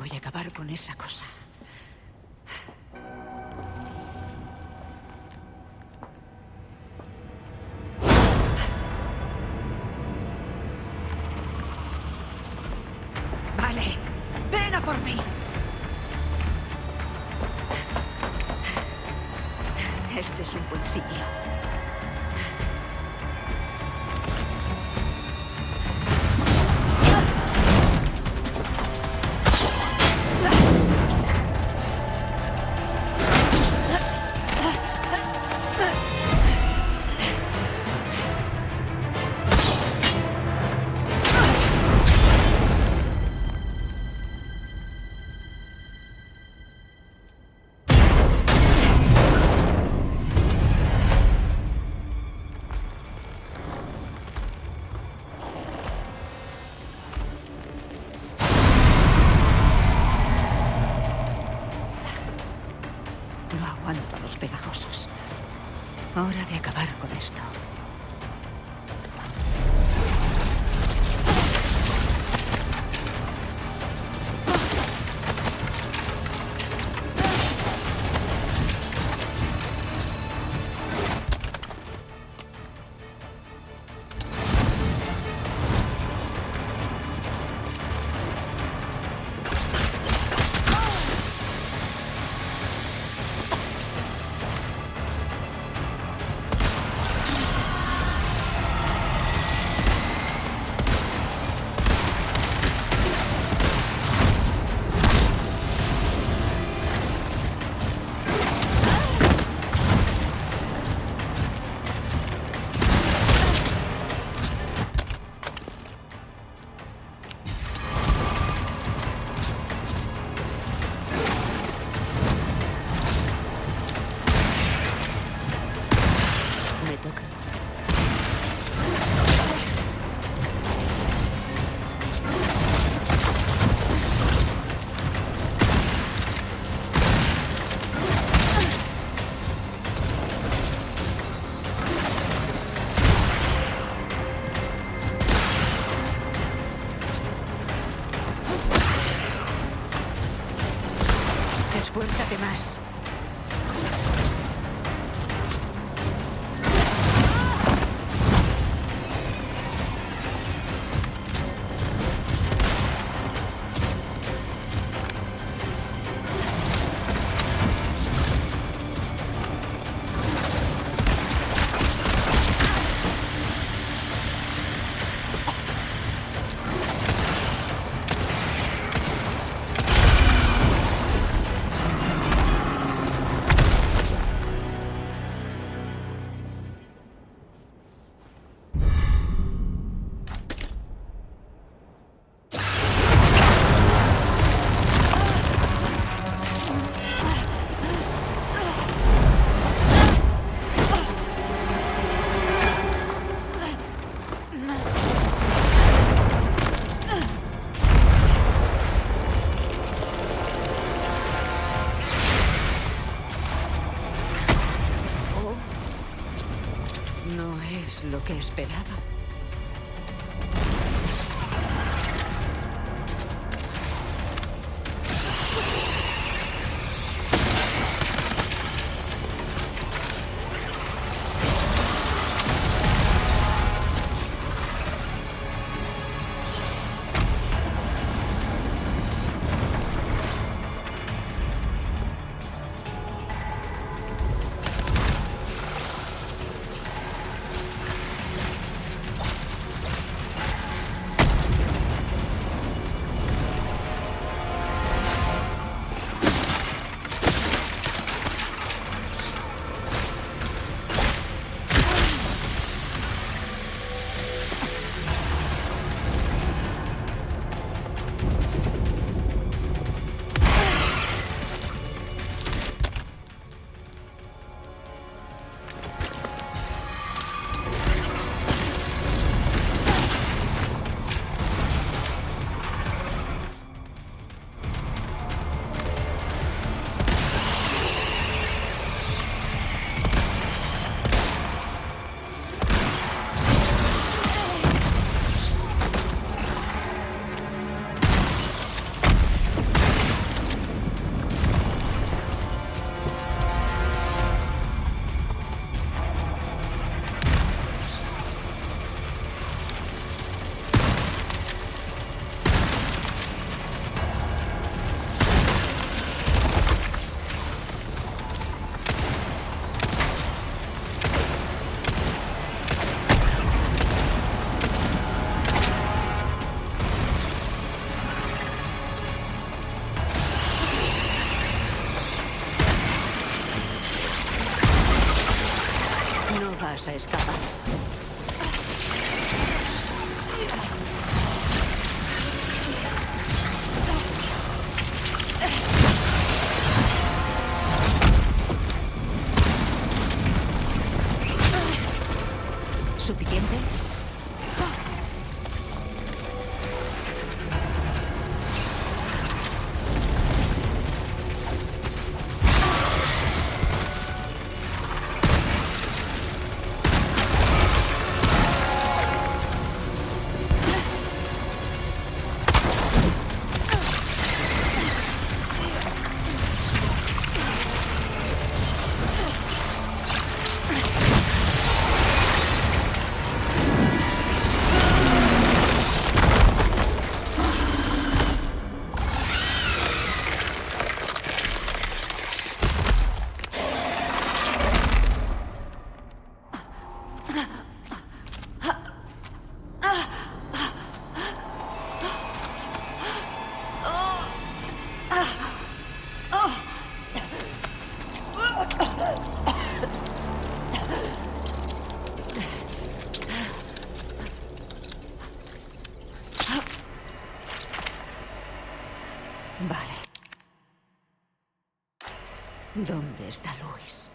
Voy a acabar con esa cosa. Vale, ven a por mí. Este es un buen sitio. Hora de acabar con esto. Esfuérzate más. Que esperaba. Vas a escapar. ¿Suficiente? Vale. ¿Dónde está Luis?